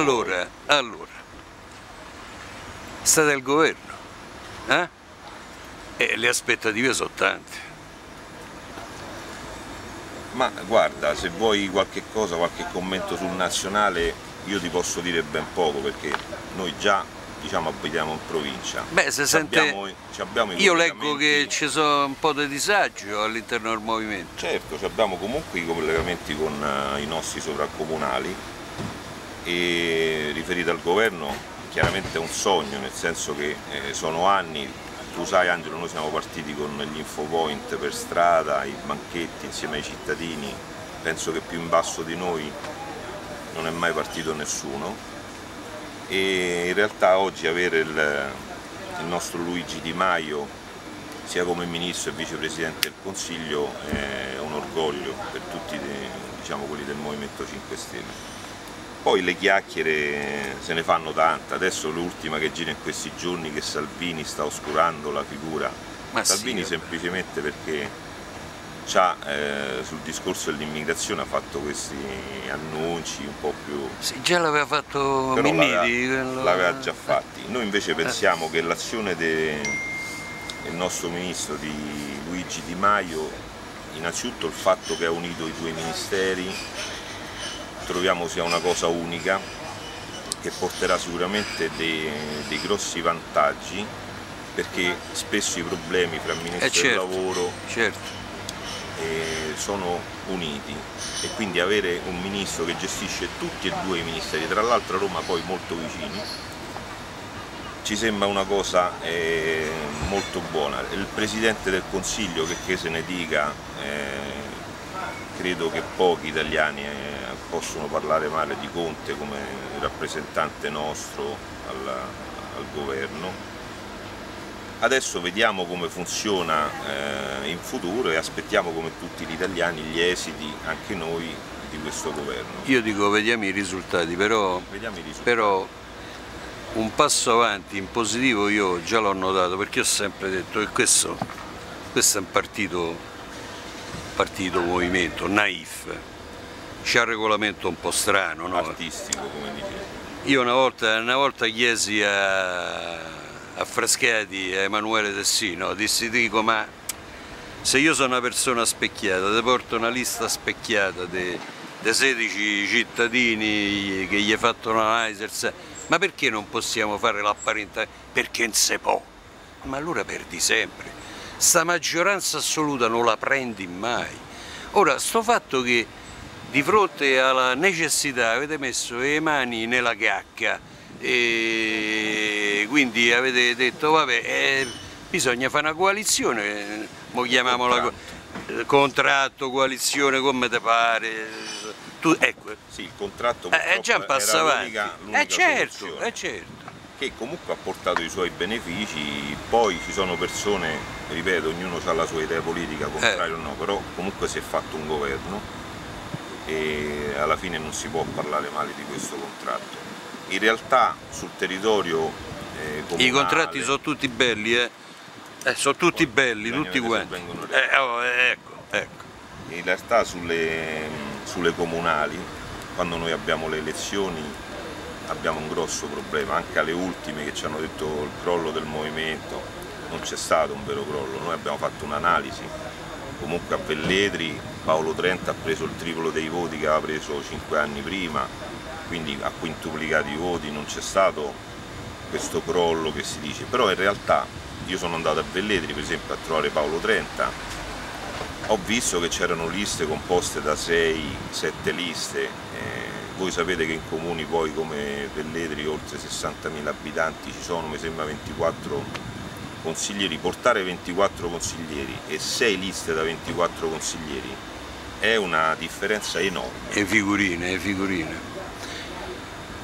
Allora, allora, state al governo, eh? E le aspettative sono tante. Ma guarda, se vuoi qualche cosa, qualche commento sul nazionale, io ti posso dire ben poco perché noi già diciamo, abitiamo in provincia. Beh, se sente... abbiamo- ci abbiamo Io leggo che ci sono un po' di disagio all'interno del movimento. Certo, ci abbiamo comunque i collegamenti con eh, i nostri sovracomunali e riferito al governo chiaramente è un sogno, nel senso che eh, sono anni, tu sai Angelo, noi siamo partiti con gli infopoint per strada, i banchetti insieme ai cittadini, penso che più in basso di noi non è mai partito nessuno e in realtà oggi avere il, il nostro Luigi Di Maio sia come ministro e vicepresidente del Consiglio è un orgoglio per tutti diciamo, quelli del Movimento 5 Stelle. Poi le chiacchiere se ne fanno tante, adesso l'ultima che gira in questi giorni che Salvini sta oscurando la figura. Ma sì, Salvini vabbè. semplicemente perché eh, sul discorso dell'immigrazione ha fatto questi annunci un po' più Sì, già l'aveva fatto però Minniti. l'aveva, quello- già fatti. Noi invece pensiamo che l'azione de- del nostro ministro di Luigi Di Maio, innanzitutto il fatto che ha unito i due ministeri, troviamo sia una cosa unica che porterà sicuramente dei, dei grossi vantaggi perché spesso i problemi fra ministro Eh, certo. del lavoro Certo. eh, sono uniti e quindi avere un ministro che gestisce tutti e due i ministeri, tra l'altro Roma poi molto vicini, ci sembra una cosa eh, molto buona. Il Presidente del Consiglio, che, che se ne dica, eh, credo che pochi italiani eh, possono parlare male di Conte come rappresentante nostro al, al governo. Adesso vediamo come funziona eh, in futuro e aspettiamo come tutti gli italiani gli esiti, anche noi, di questo governo. Io dico vediamo i risultati, però, Vediamo i risultati. però un passo avanti in positivo io già l'ho notato perché ho sempre detto che questo, questo è un partito, partito movimento, naif, c'ha un regolamento un po' strano, no? artistico, come dicevi. Io una volta, una volta chiesi a, a Frascati, a Emanuele Tessino, dissi dico ma se io sono una persona specchiata, ti porto una lista specchiata dei 16 cittadini che gli hai fatto un'analisi, se- ma perché non possiamo fare l'apparente? Perché non si può. Ma allora perdi sempre. Sta maggioranza assoluta non la prendi mai. Ora, sto fatto che di fronte alla necessità avete messo le mani nella cacca e quindi avete detto vabbè eh, bisogna fare una coalizione, eh, mo chiamiamola co- eh, contratto, coalizione come te pare. Tu, ecco, Sì, il contratto eh, è già un passo avanti. l'unica Eh certo, eh certo. che comunque ha portato i suoi benefici, poi ci sono persone, ripeto, ognuno ha la sua idea politica, Eh. contrario o no, però comunque si è fatto un governo e alla fine non si può parlare male di questo contratto. In realtà sul territorio eh, comunale, I contratti sono tutti belli, eh. Eh, sono tutti belli, tutti quanti. Eh, oh, eh, ecco, ecco. In realtà sulle, sulle comunali, quando noi abbiamo le elezioni, abbiamo un grosso problema, anche alle ultime che ci hanno detto il crollo del movimento, non c'è stato un vero crollo, noi abbiamo fatto un'analisi, comunque a Velletri Paolo Trenta ha preso il triplo dei voti che aveva preso cinque anni prima, quindi ha quintuplicato i voti, non c'è stato questo crollo che si dice, però in realtà io sono andato a Velletri per esempio a trovare Paolo Trenta, ho visto che c'erano liste composte da 6-7 liste, eh, voi sapete che in comuni poi come Velletri oltre 60.000 abitanti ci sono mi sembra 24 consiglieri, portare 24 consiglieri e 6 liste da 24 consiglieri è una differenza enorme. E figurine, e figurine.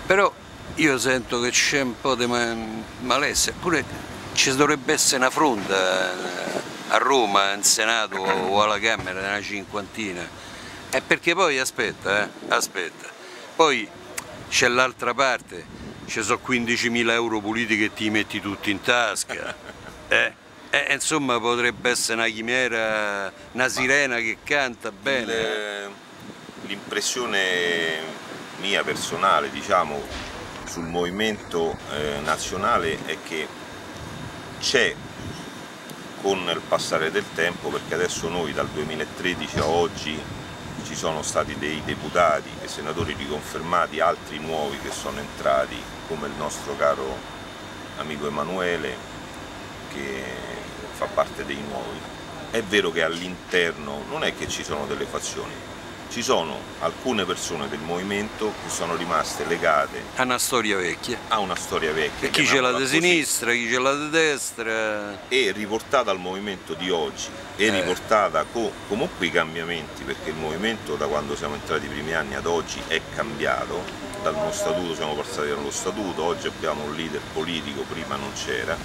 Però io sento che c'è un po' di ma- malessere, eppure ci dovrebbe essere una fronda eh, a Roma, in Senato o alla Camera, una cinquantina. E perché poi aspetta, eh, aspetta. Poi c'è l'altra parte, ci sono 15.000 euro puliti che ti metti tutti in tasca. Eh, eh, insomma potrebbe essere una chimera, una sirena che canta bene. L'impressione mia personale diciamo, sul movimento eh, nazionale è che c'è con il passare del tempo, perché adesso noi dal 2013 a oggi ci sono stati dei deputati e senatori riconfermati, altri nuovi che sono entrati, come il nostro caro amico Emanuele, che fa parte dei nuovi. È vero che all'interno non è che ci sono delle fazioni, ci sono alcune persone del movimento che sono rimaste legate a una storia vecchia. a una storia vecchia e chi ce l'ha di sinistra, chi ce l'ha di destra? E riportata al movimento di oggi e eh. riportata con comunque i cambiamenti perché il movimento da quando siamo entrati i primi anni ad oggi è cambiato. Dal nuovo statuto siamo passati dallo statuto oggi abbiamo un leader politico prima non c'era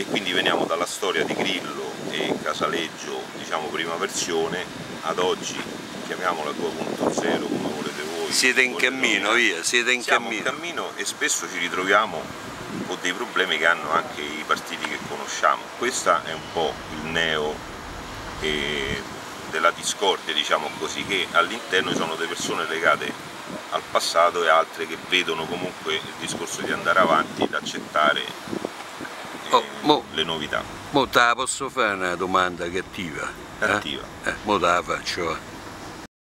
e quindi veniamo dalla storia di Grillo e Casaleggio diciamo prima versione ad oggi chiamiamola 2.0 come volete voi. Siete in cammino, via, siete in Siamo cammino. in cammino e spesso ci ritroviamo con dei problemi che hanno anche i partiti che conosciamo. Questo è un po' il neo eh, della discordia, diciamo così, che all'interno ci sono delle persone legate al passato e altre che vedono comunque il discorso di andare avanti ed accettare oh, mo, le novità. Mo te la posso fare una domanda cattiva? Cattiva? Eh? Eh, mo te la faccio.